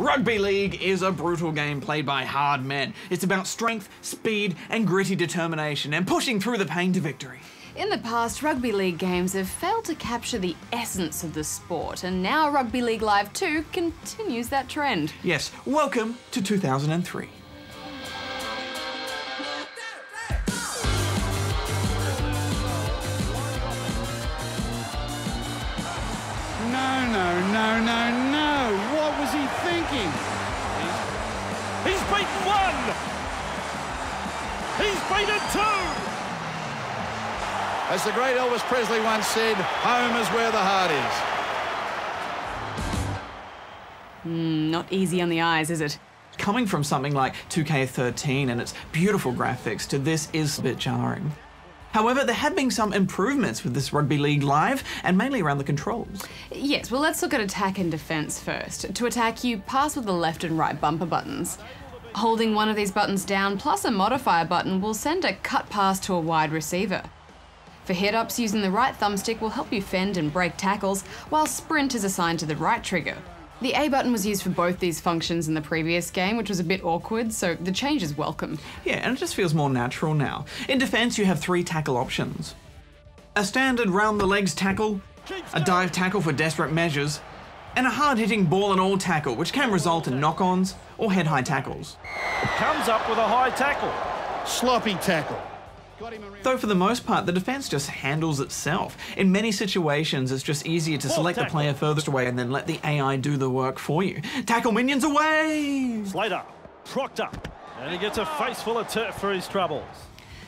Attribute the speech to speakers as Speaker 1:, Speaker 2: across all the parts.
Speaker 1: Rugby league is a brutal game played by hard men. It's about strength, speed, and gritty determination, and pushing through the pain to victory.
Speaker 2: In the past, rugby league games have failed to capture the essence of the sport, and now Rugby League Live 2 continues that trend.
Speaker 1: Yes, welcome to 2003.
Speaker 3: He thinking?
Speaker 4: He's beaten one! He's beaten two!
Speaker 5: As the great Elvis Presley once said, home is where the heart is.
Speaker 2: Mm, not easy on the eyes, is it?
Speaker 1: Coming from something like 2K13 and its beautiful graphics to this is a bit jarring. However, there have been some improvements with this Rugby League Live, and mainly around the controls.
Speaker 2: Yes, well, let's look at attack and defence first. To attack, you pass with the left and right bumper buttons. Holding one of these buttons down plus a modifier button will send a cut pass to a wide receiver. For hit ups, using the right thumbstick will help you fend and break tackles, while sprint is assigned to the right trigger. The A button was used for both these functions in the previous game, which was a bit awkward, so the change is welcome.
Speaker 1: Yeah, and it just feels more natural now. In defence, you have three tackle options a standard round the legs tackle, a dive tackle for desperate measures, and a hard hitting ball and all tackle, which can result in knock ons or head high tackles.
Speaker 4: Comes up with a high tackle.
Speaker 5: Sloppy tackle.
Speaker 1: Though for the most part, the defence just handles itself. In many situations, it's just easier to select the player furthest away and then let the AI do the work for you. Tackle minions away!
Speaker 4: Slater, Proctor, and he gets a face full of turf for his troubles.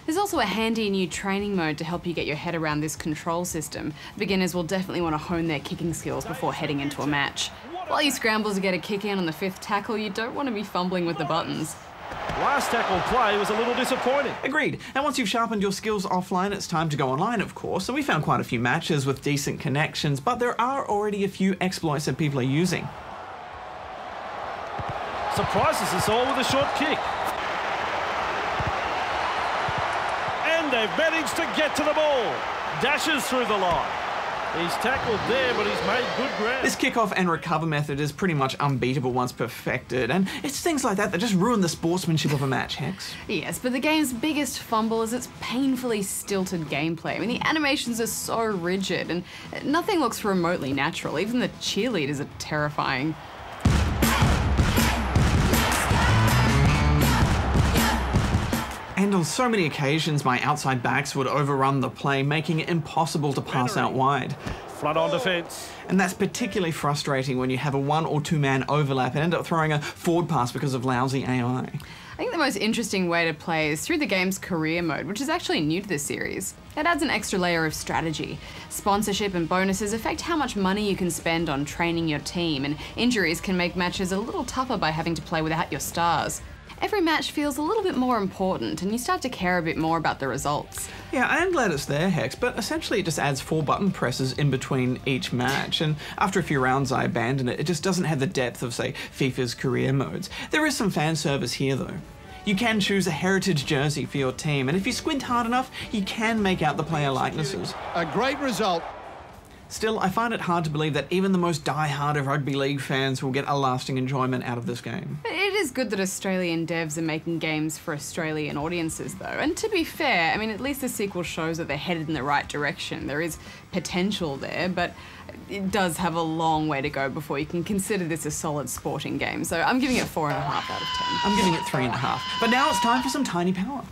Speaker 2: There's also a handy new training mode to help you get your head around this control system. Beginners will definitely want to hone their kicking skills before heading into a match. While you scramble to get a kick in on the fifth tackle, you don't want to be fumbling with the buttons.
Speaker 4: Last tackle play was a little disappointing.
Speaker 1: Agreed. And once you've sharpened your skills offline, it's time to go online, of course. And we found quite a few matches with decent connections, but there are already a few exploits that people are using.
Speaker 4: Surprises us all with a short kick. And they've managed to get to the ball. Dashes through the line. He's tackled there, but he's made good ground.
Speaker 1: This kickoff and recover method is pretty much unbeatable once perfected, and it's things like that that just ruin the sportsmanship of a match, Hex.
Speaker 2: Yes, but the game's biggest fumble is its painfully stilted gameplay. I mean, the animations are so rigid, and nothing looks remotely natural. Even the cheerleaders are terrifying.
Speaker 1: And on so many occasions, my outside backs would overrun the play, making it impossible to pass out wide.
Speaker 4: Front on defence.
Speaker 1: And that's particularly frustrating when you have a one or two man overlap and end up throwing a forward pass because of lousy AI.
Speaker 2: I think the most interesting way to play is through the game's career mode, which is actually new to this series. It adds an extra layer of strategy. Sponsorship and bonuses affect how much money you can spend on training your team, and injuries can make matches a little tougher by having to play without your stars. Every match feels a little bit more important, and you start to care a bit more about the results.
Speaker 1: Yeah, I am glad it's there, Hex, but essentially it just adds four button presses in between each match, and after a few rounds I abandon it. It just doesn't have the depth of, say, FIFA's career modes. There is some fan service here, though. You can choose a heritage jersey for your team, and if you squint hard enough, you can make out the player likenesses.
Speaker 5: A great result.
Speaker 1: Still, I find it hard to believe that even the most die-hard of rugby league fans will get a lasting enjoyment out of this game.
Speaker 2: Is good that Australian devs are making games for Australian audiences, though. And to be fair, I mean, at least the sequel shows that they're headed in the right direction. There is potential there, but it does have a long way to go before you can consider this a solid sporting game. So I'm giving it four and a half out of ten.
Speaker 1: I'm giving it three and a half. But now it's time for some tiny power.